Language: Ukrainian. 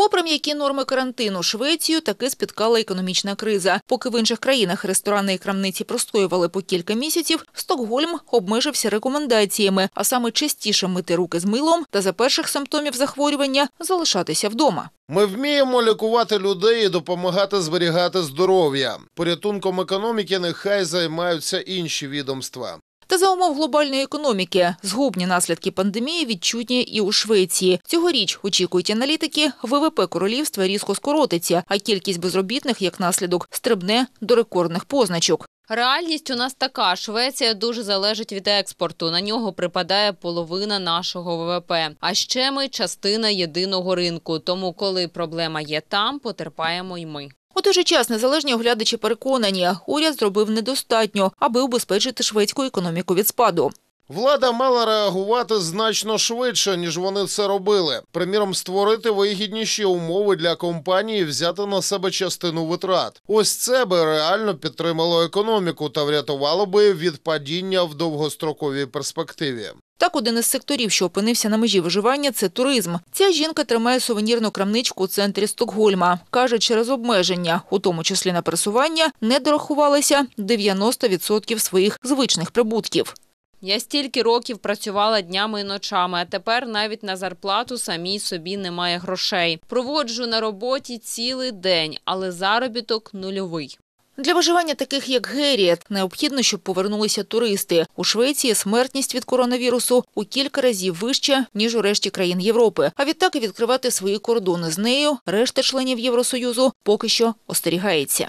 Попри м'які норми карантину, Швецію таки спіткала економічна криза. Поки в інших країнах ресторани і крамниці простоювали по кілька місяців, Стокгольм обмежився рекомендаціями, а саме частіше мити руки з милом та за перших симптомів захворювання залишатися вдома. Ми вміємо лікувати людей і допомагати зберігати здоров'я. Порятунком економіки нехай займаються інші відомства. Та за умов глобальної економіки згубні наслідки пандемії відчутні і у Швеції. Цьогоріч, очікують аналітики, ВВП королівства різко скоротиться, а кількість безробітних, як наслідок, стрибне до рекордних позначок. Реальність у нас така: Швеція дуже залежить від експорту. На нього припадає половина нашого ВВП. А ще ми частина єдиного ринку. Тому, коли проблема є там, потерпаємо й ми. У той же час незалежні оглядачі переконані, уряд зробив недостатньо, аби убезпечити шведську економіку від спаду. Влада мала реагувати значно швидше, ніж вони це робили. Приміром, створити вигідніші умови для компанії, взяти на себе частину витрат. Ось це би реально підтримало економіку та врятувало би від падіння в довгостроковій перспективі. Так, один із секторів, що опинився на межі виживання, це туризм. Ця жінка тримає сувенірну крамничку у центрі Стокгольма. Каже, через обмеження, у тому числі на пересування, не дорахувалася 90% своїх звичних прибутків. Я стільки років працювала днями і ночами, а тепер навіть на зарплату самій собі немає грошей. Проводжу на роботі цілий день, але заробіток нульовий. Для виживання таких, як Герріет, необхідно, щоб повернулися туристи. У Швеції смертність від коронавірусу у кілька разів вища, ніж у решті країн Європи. А відтак і відкривати свої кордони з нею решта членів Євросоюзу поки що остерігається.